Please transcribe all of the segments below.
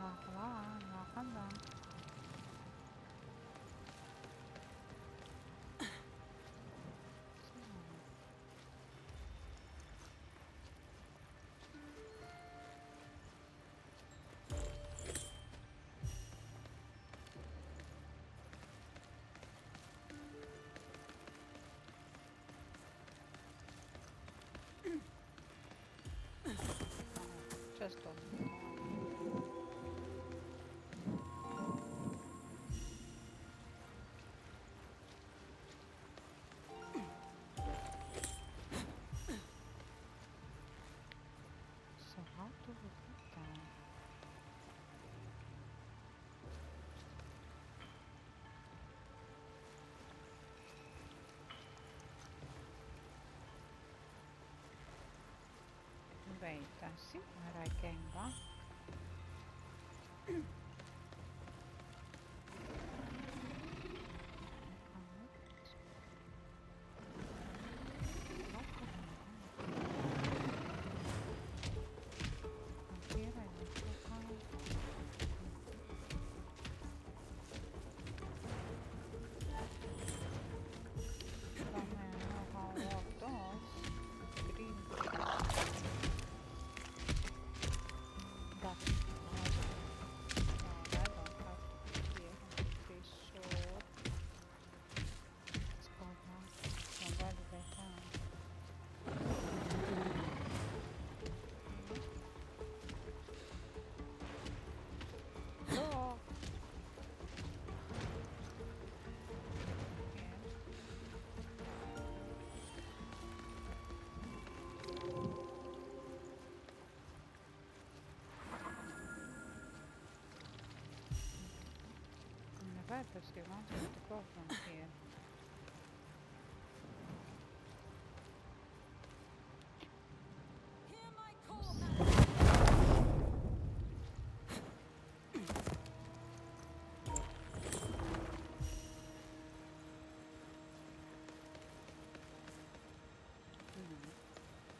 Ага, ага, да. Сейчас тоже. Wait, I see where I Does he want us to go from here?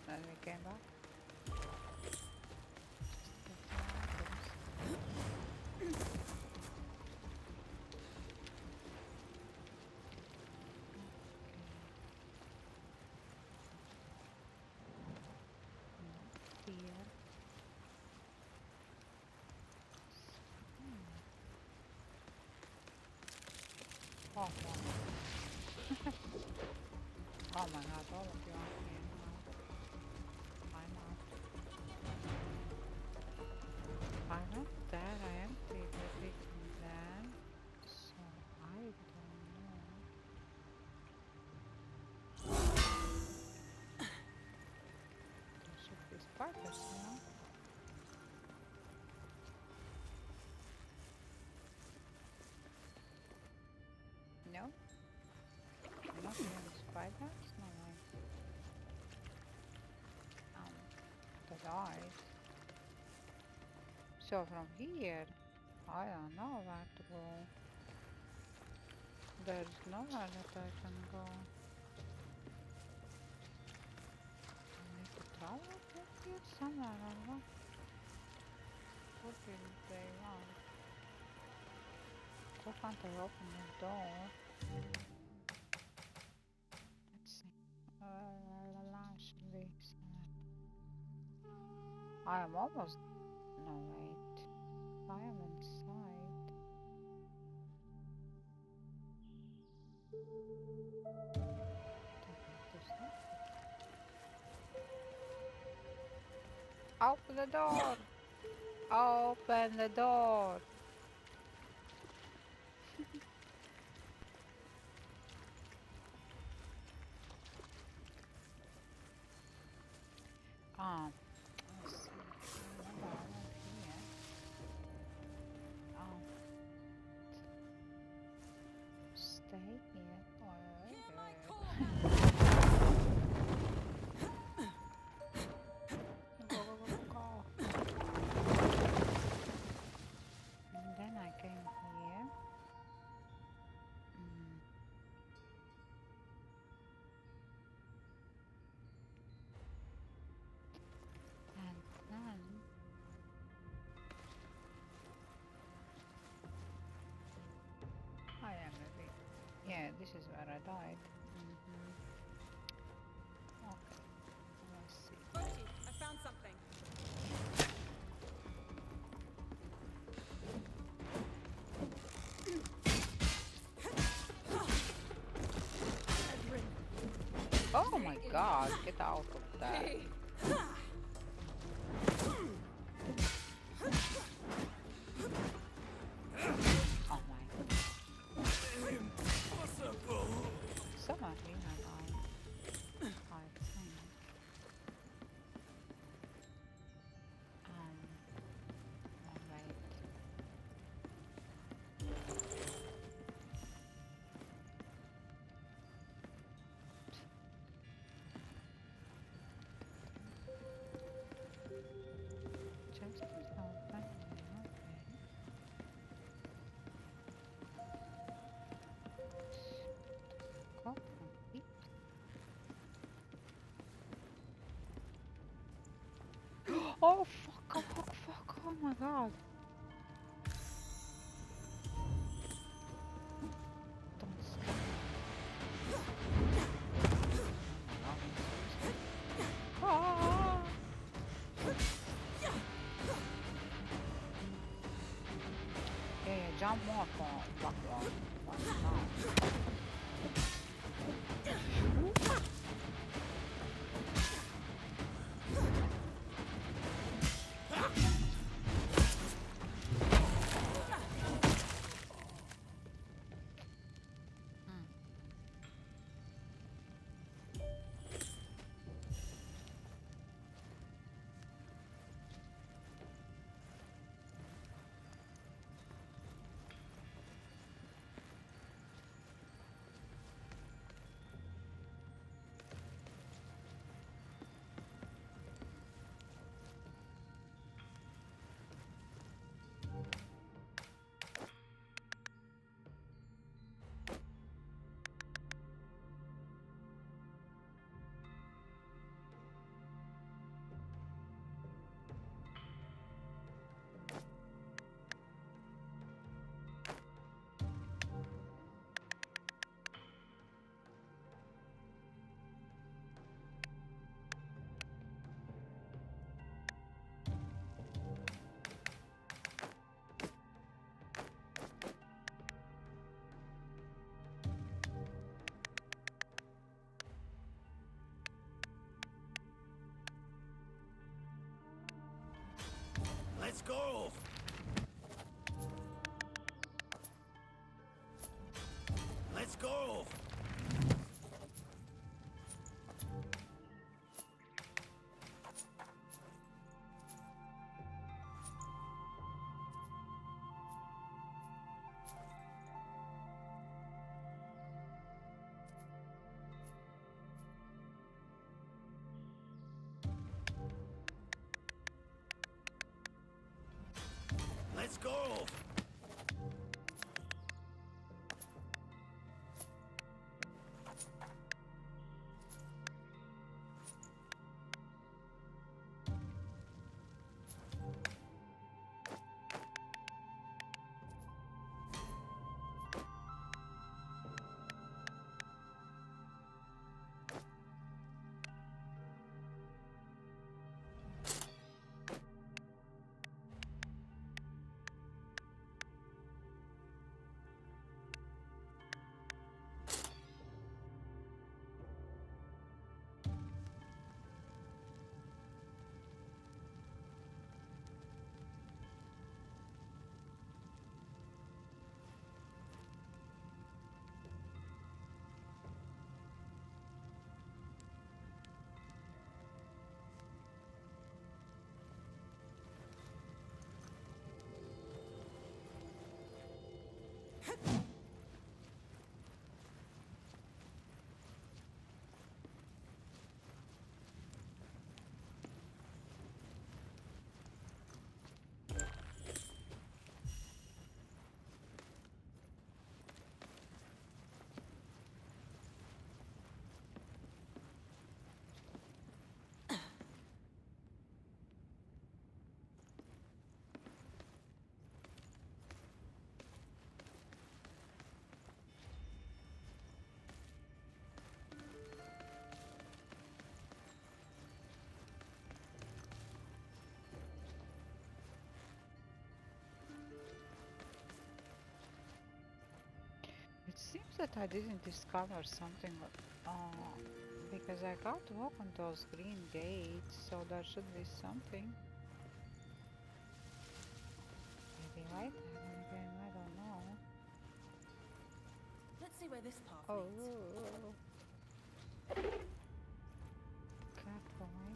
Then we came back. Oh, wow. oh my god, all of you are spiders? No way. Um, the eyes. So from here, I don't know where to go. There's nowhere that I can go. I need to travel from here somewhere or what? What will they want? Why can't I open the door? I am almost. No, wait. I am inside. Open the door! Open the door! Um, where I died. Mhm. Okay. Let's see. I found something. Oh my god, get out of that. Oh fuck, oh fuck, oh my god. Go! Let's go! That I didn't discover something? Uh, because I got to walk on those green gates, so there should be something. Maybe right there in the game, I don't know. Let's see where this path Oh. leads. Careful, eh?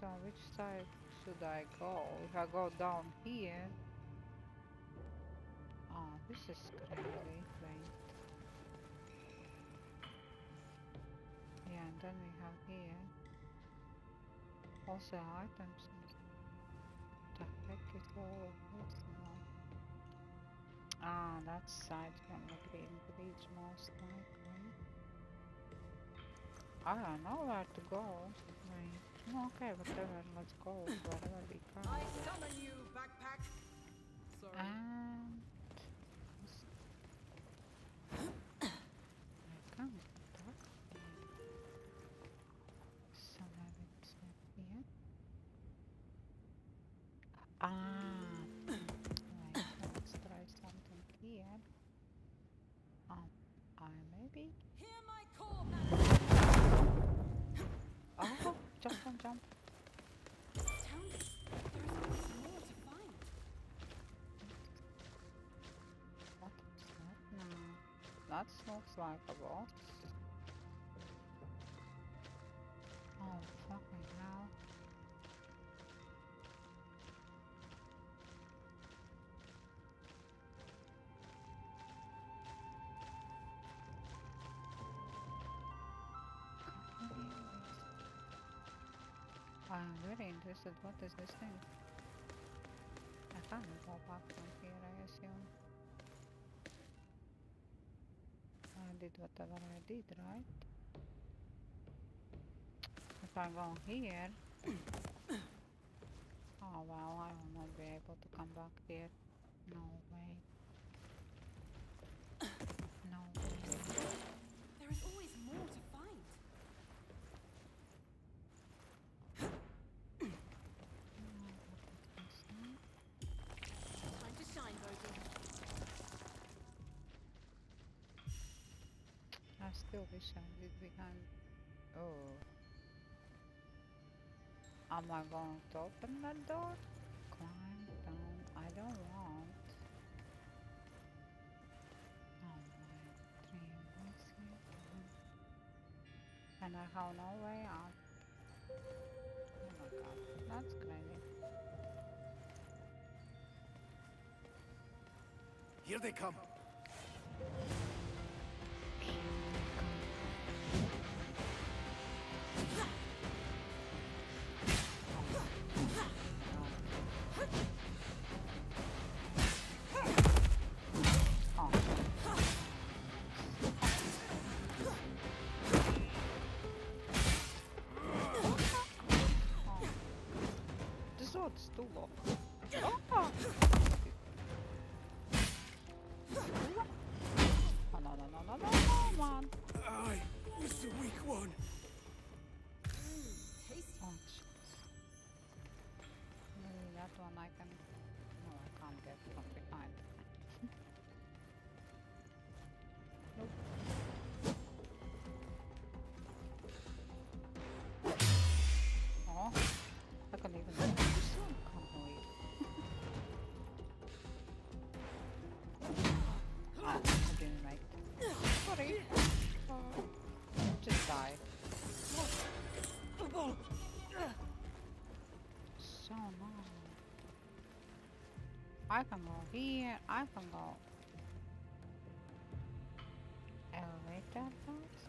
So which side should I go? If I go down here... Oh, this is crazy. And then we have here... Also items and the heck is all this now? Ah, that's side from the green bridge most likely. I don't know where to go. Wait. Okay, whatever. Let's go wherever we can. I summon you, backpack. Sorry. And I maybe. Hear my call, man. Oh, jump, jump, jump. Tell me, there's always more to find. What is that? No. Looks like a boss. Oh, fucking hell. I'm very interested. What is this thing? I can't go back from here, I assume. I did whatever I did, right? If I go here... oh well, I will not be able to come back here. No way. No way. There is always more to find. Time to shine, Bogan. I still wish I did behind. Oh. Am I going to open that door? Climb down. I don't want. Oh my. Ways. And I have no way out. Oh my god. That's crazy. Here they come. Soort stoel Sorry. Oh, just die. So long. I can go here, I can go elevator first.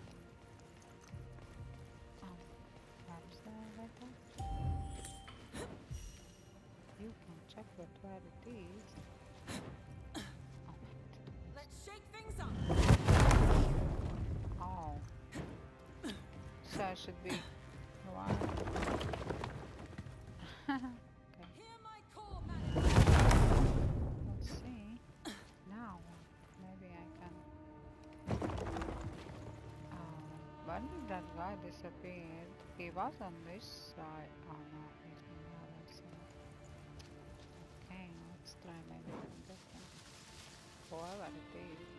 Um, where's the elevator? You can check it where it is. maybe I can. Uh, when did that guy disappear? He was on this side. Oh no, he's on the other side. Okay, let's try maybe from this one. Whoever it is.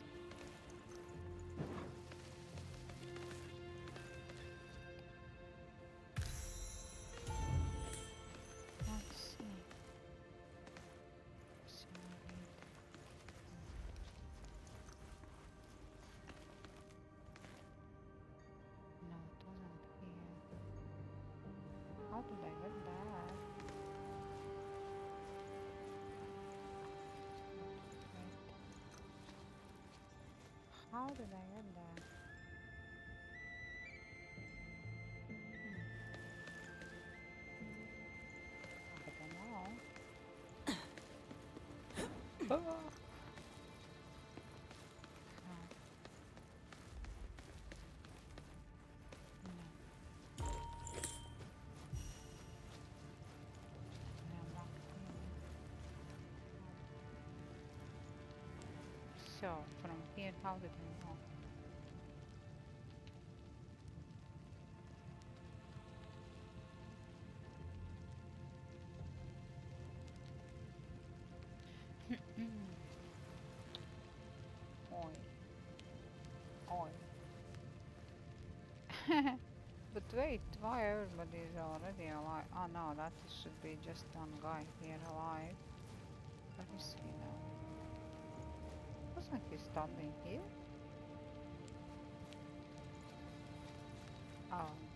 How did I there? Hmm. I don't know. In. So, from here, how did I know? Oi. Oi. but wait, why everybody is already alive? Oh no, that should be just one guy here alive. Where is he now? Wasn't he standing here? Oh,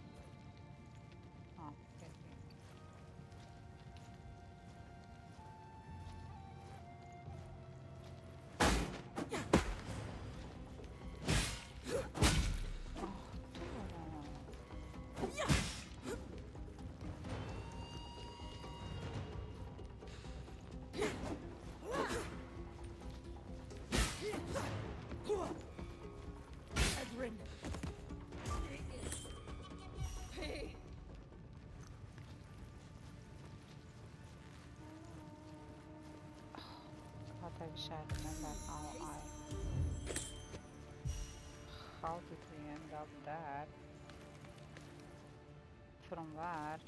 Wish I remember how did we end up there? From where?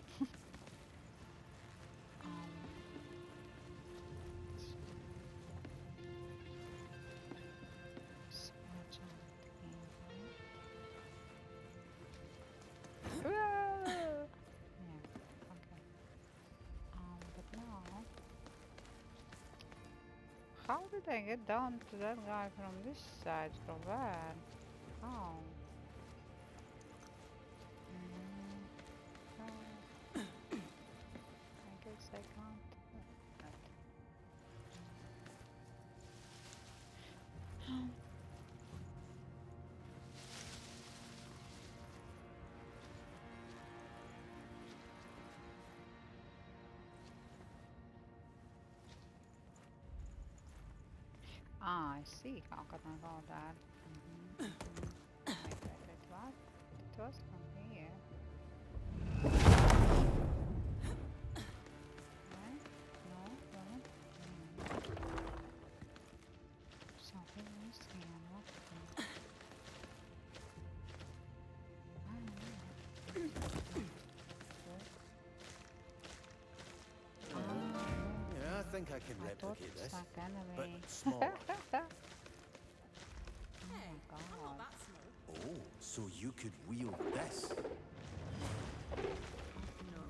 How did I get down to that guy from this side? From where? How? Oh. Ah, I see. How? Mhm, mhm. Wait, wait, wait, what? It was. Think I can I thought replicate it's this. like But smaller. oh Hey, my I'm god. not that small. oh, so you could wield this? No.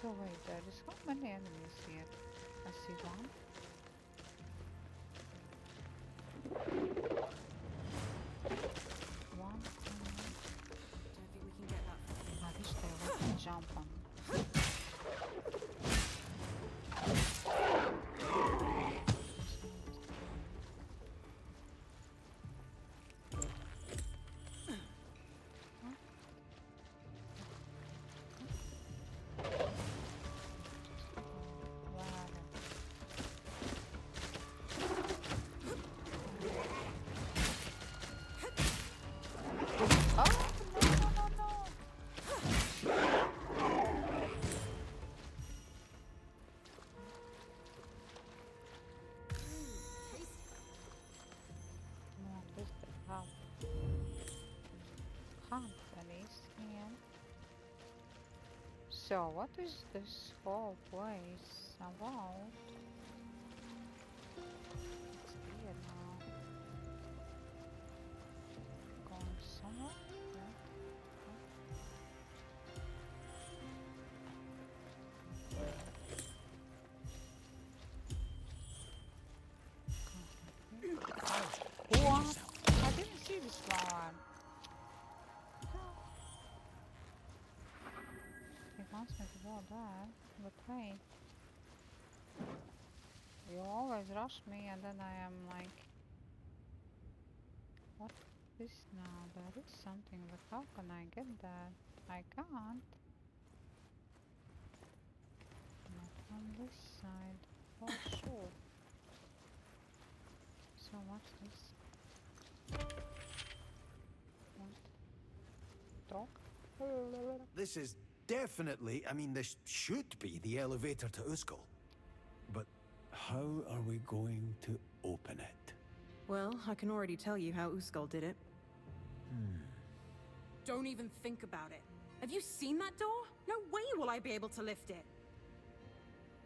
So wait, there is how many enemies here? I see one. One. So, what is this whole place about? Me to go there, but wait. You always rush me and then I am like... What is this now? There is something, but how can I get that? I can't. Not on this side. Oh, For sure. So what's this? What? Dog? This is definitely, I mean, this should be the elevator to Uskal. But how are we going to open it? Well, I can already tell you how Uskal did it. Don't even think about it. Have you seen that door? No way will I be able to lift it.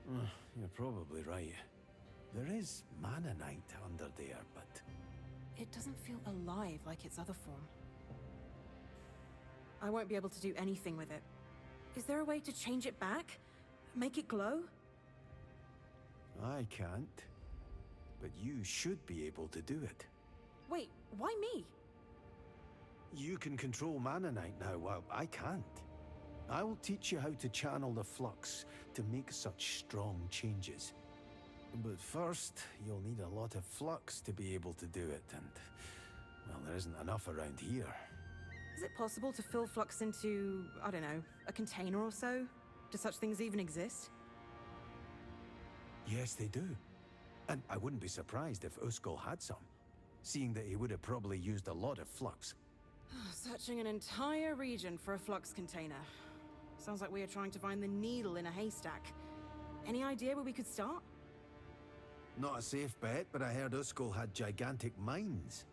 Uh, You're probably right. There is Manonite under there, but It doesn't feel alive like its other form. I won't be able to do anything with it. Is there a way to change it back? Make it glow? I can't. But you should be able to do it. Wait, why me? You can control Manonite now, while I can't. I will teach you how to channel the flux to make such strong changes. But first, you'll need a lot of flux to be able to do it, and... Well, there isn't enough around here. Is it possible to fill flux into, I don't know, a container or so? Do such things even exist? Yes, they do. And I wouldn't be surprised if Uskal had some, seeing that he would have probably used a lot of flux. Searching an entire region for a flux container. Sounds like we are trying to find the needle in a haystack. Any idea where we could start? Not a safe bet, but I heard Uskal had gigantic mines.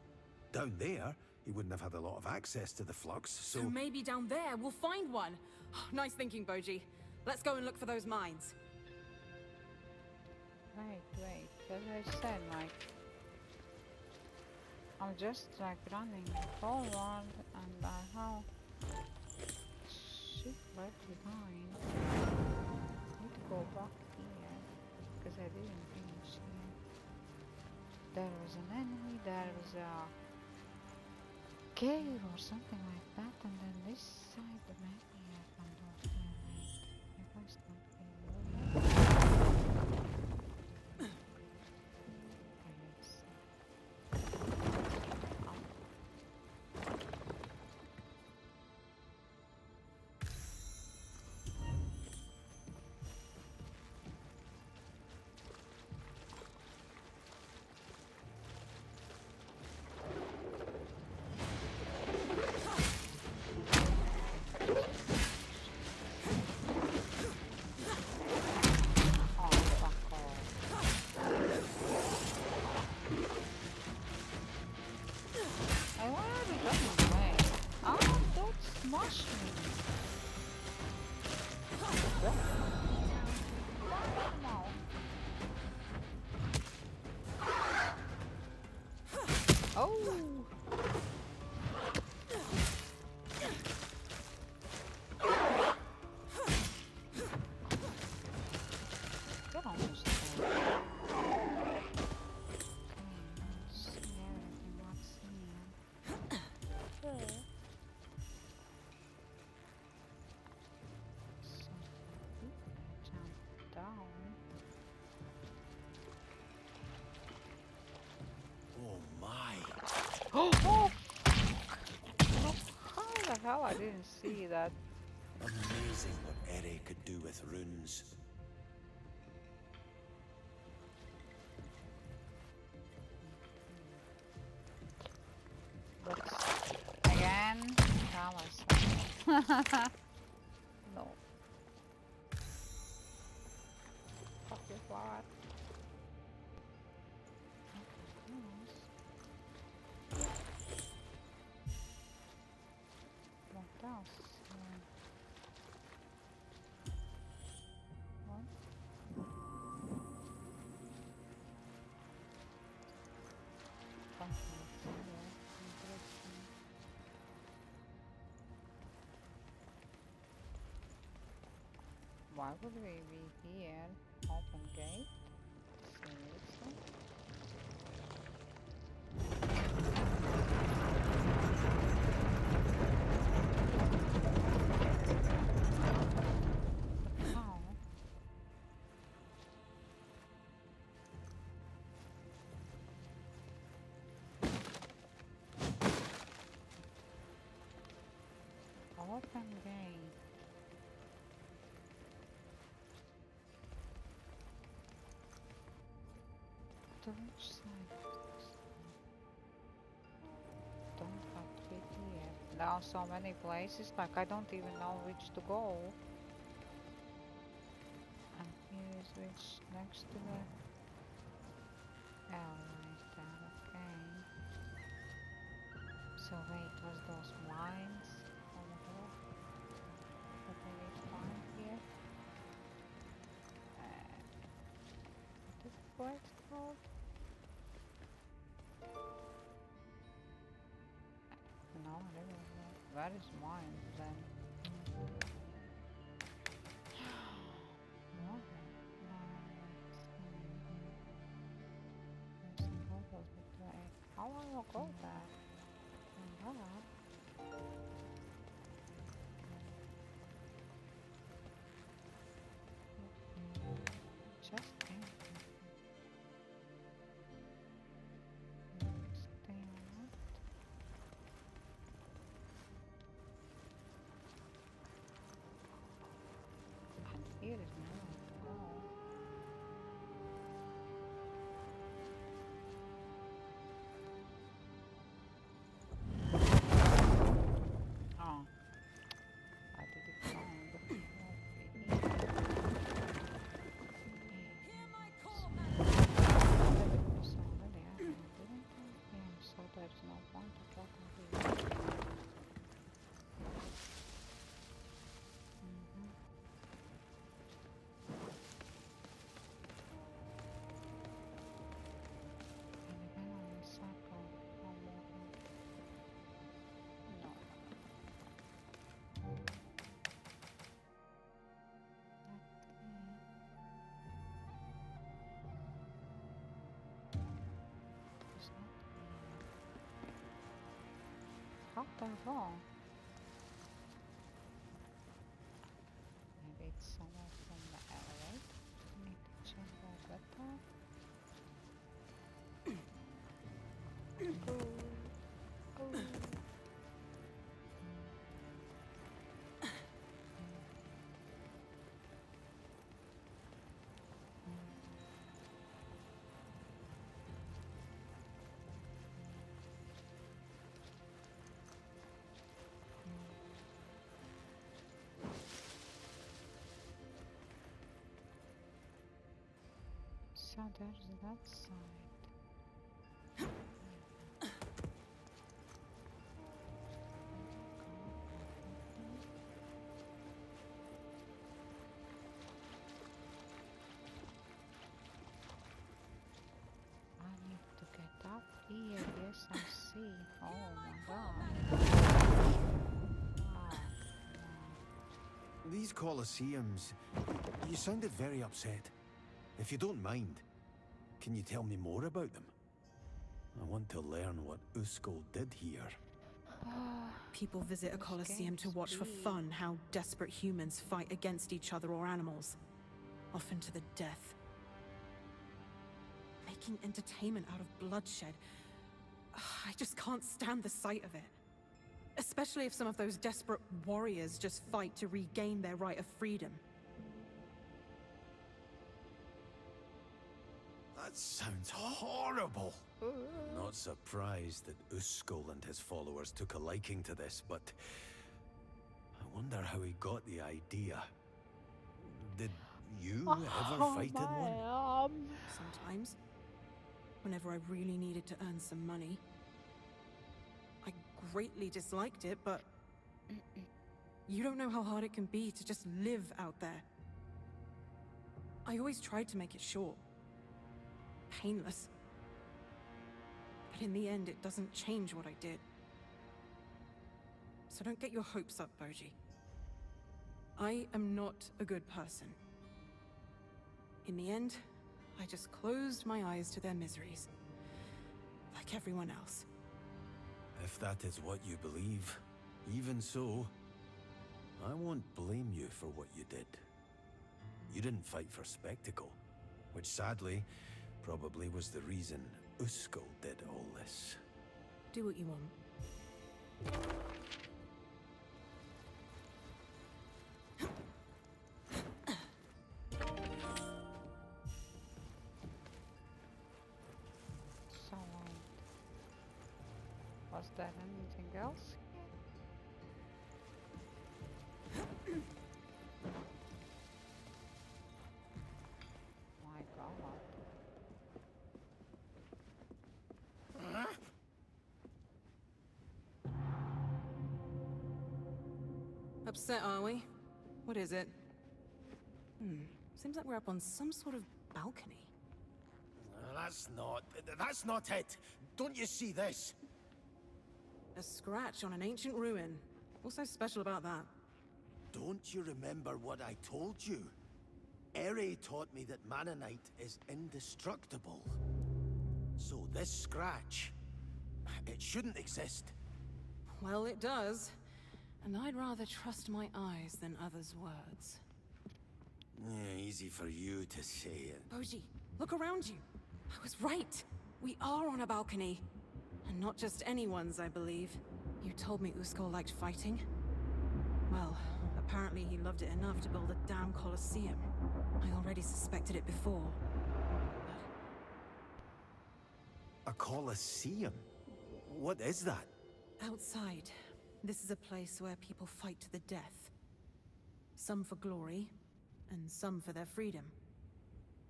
Down there, he wouldn't have had a lot of access to the flux, so... So maybe down there we'll find one. nice thinking, Boji. Let's go and look for those mines. Wait, wait. As I said, like... I'm just like running forward and I have shit left behind. need to go back here because I didn't finish here. There was an enemy, there was a cave or something like that and then this side maybe I Oh! oh! How the hell I didn't see that? Amazing what Ere could do with runes. But again, tell us. Why would we be here? Open gate? To which side? Don't have idea. There are so many places, like I don't even know which to go. And here is which next to the L right there, okay. So wait, was those mines over there? That we need to find here? Uh, what is the place called? No. Where is mine then? no, no, let's see. And The hell? Oh my god. Ah, These Colosseums, you sounded very upset. If you don't mind, can you tell me more about them? I want to learn what Uskal did here. People visit a coliseum to watch for fun how desperate humans fight against each other or animals, often to the death. Making entertainment out of bloodshed. I just can't stand the sight of it. Especially if some of those desperate warriors just fight to regain their right of freedom. That sounds horrible. Not surprised that Uskal and his followers took a liking to this, but I wonder how he got the idea. Did you oh, ever Oh fight in one? arm. Um. Sometimes. Whenever I really needed to earn some money. I greatly disliked it, but. You don't know how hard it can be to just live out there. I always tried to make it short. Painless. But in the end, it doesn't change what I did. So don't get your hopes up, Boji. I am not a good person. In the end, I just closed my eyes to their miseries. Like everyone else. If that is what you believe, even so, I won't blame you for what you did. You didn't fight for spectacle, which sadly probably was the reason Uskal did all this. Do what you want. Upset, are we? What is it? Hmm. Seems like we're up on some sort of balcony. That's not. That's not it. Don't you see this? A scratch on an ancient ruin. What's so special about that? Don't you remember what I told you? Eri taught me that Manonite is indestructible. So this scratch, it shouldn't exist. Well, it does. And I'd rather trust my eyes than others' words. Yeah, easy for you to say it. Boji, look around you. I was right. We are on a balcony. And not just anyone's, I believe. You told me Uskal liked fighting. Well, apparently he loved it enough to build a damn coliseum. I already suspected it before. A coliseum? What is that? Outside, this is a place where people fight to the death. Some for glory, and some for their freedom.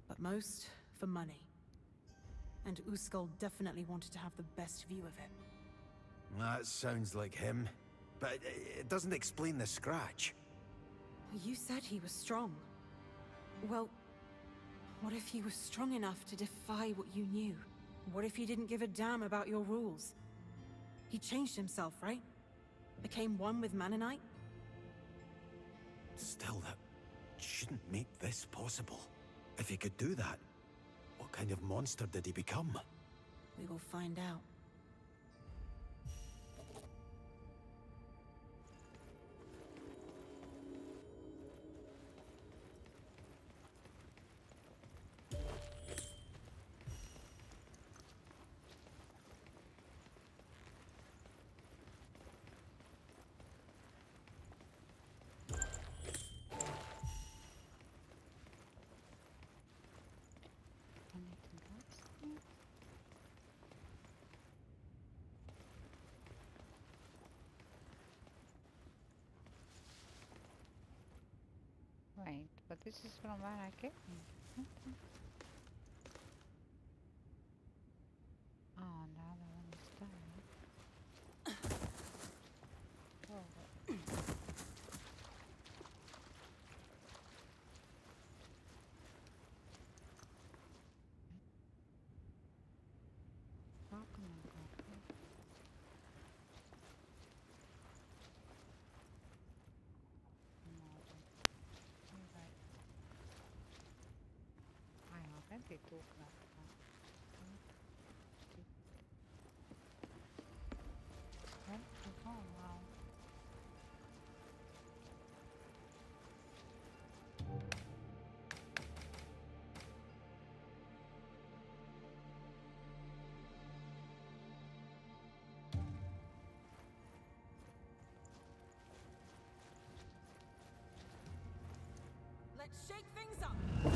But most for money. And Uskal definitely wanted to have the best view of it. That sounds like him. But it- it doesn't explain the scratch. You said he was strong. Well, what if he was strong enough to defy what you knew? What if he didn't give a damn about your rules? He changed himself, right? Became one with Manonite? Still, that shouldn't make this possible. If he could do that, what kind of monster did he become? We will find out. Wait, but this is from where mm-hmm I came. Oh, the other one is there. Oh, how can I go here? Model. Alright. Let's shake things up.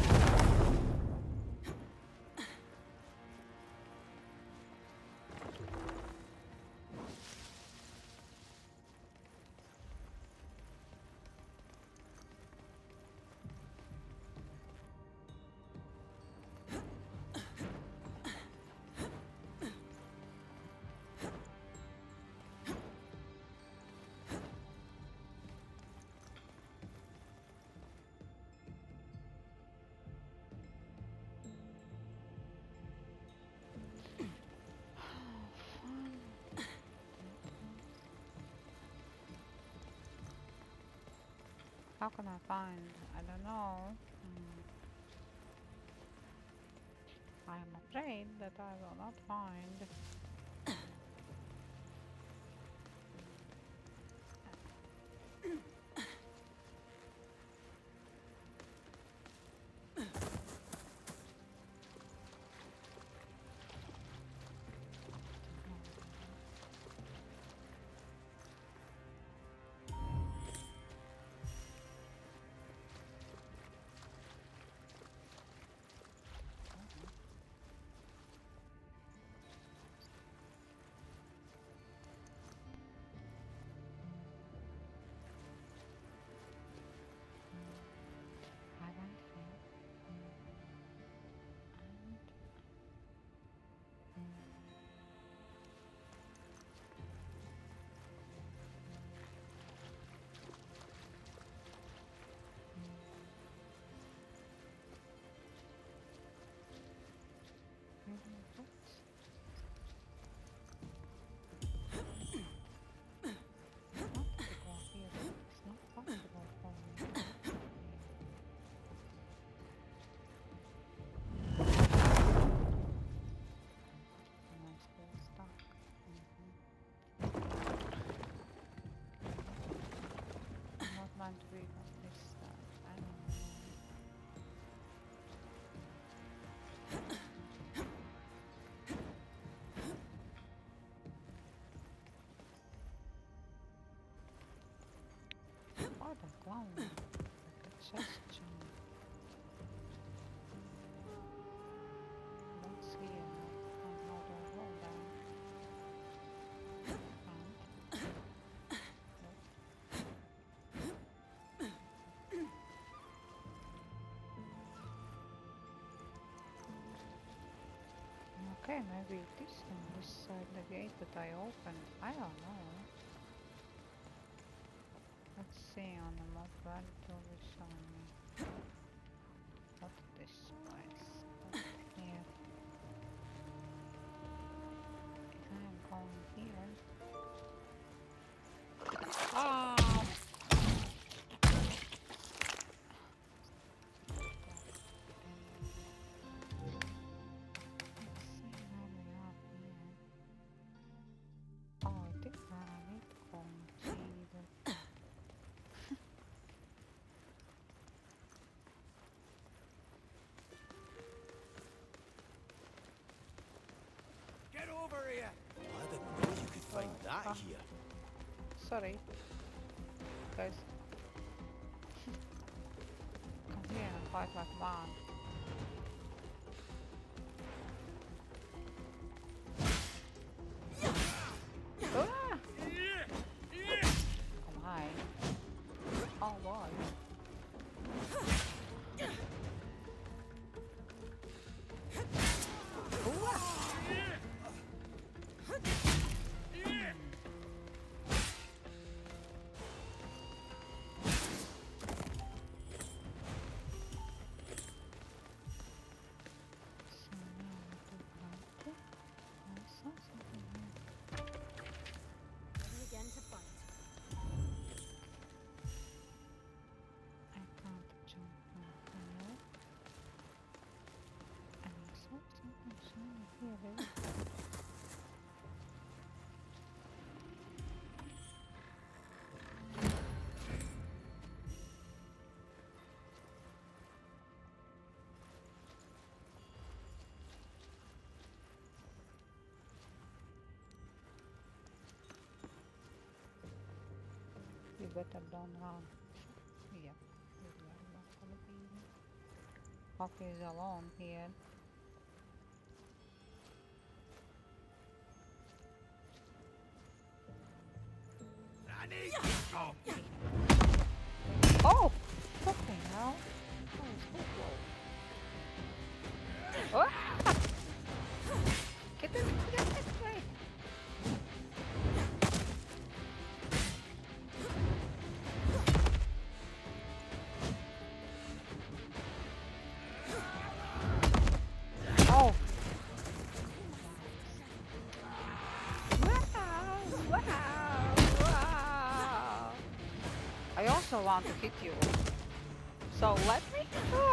How can I find? I don't know. Hmm. I am afraid that I will not find. Chest jump. See it. Another hole down. Okay, maybe this one, this side the gate that I opened. I don't know. On the where it will over here! I didn't know you could find that Ah. here. Sorry. Guys. Come here and fight like man. Better don't run. Yeah. Poppy is alone here. Want to hit you. So let me. Ah!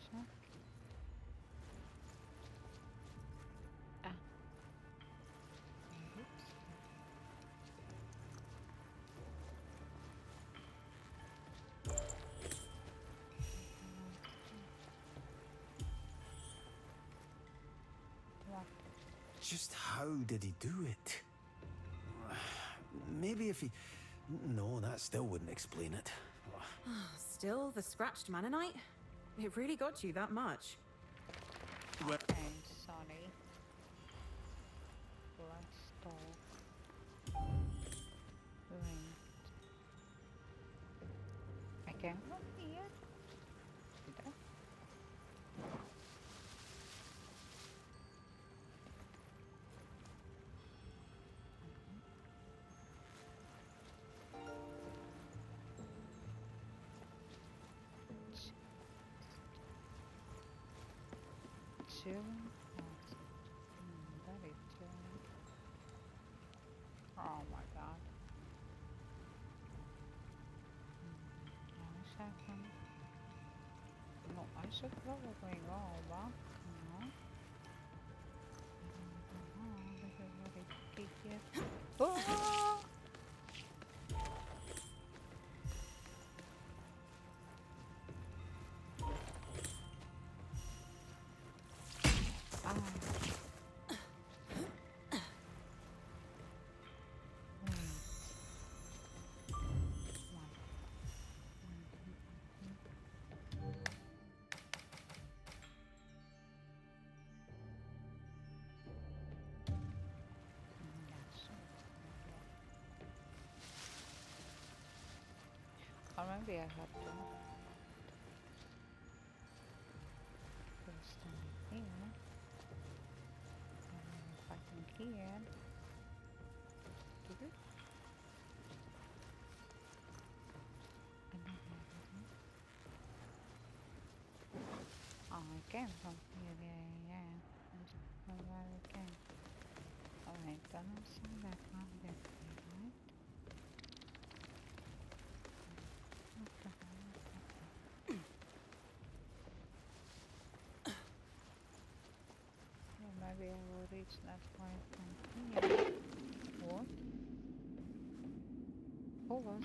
Check. Ah. Oops. Just how did he do it? Maybe if he. No, that still wouldn't explain it. Still, the scratched Mannonite? It really got you that much. chilling. That is chilling. Oh my god. Nói sao không? Nổi sức rất là quyền của hồ Or maybe I have to place them here. And if I can. Do it. Then. Oh, I came from here, yeah, yeah, from where oh, I came. Alright, then that one there, right? What the hell is that? I will reach that point from here. What? Who was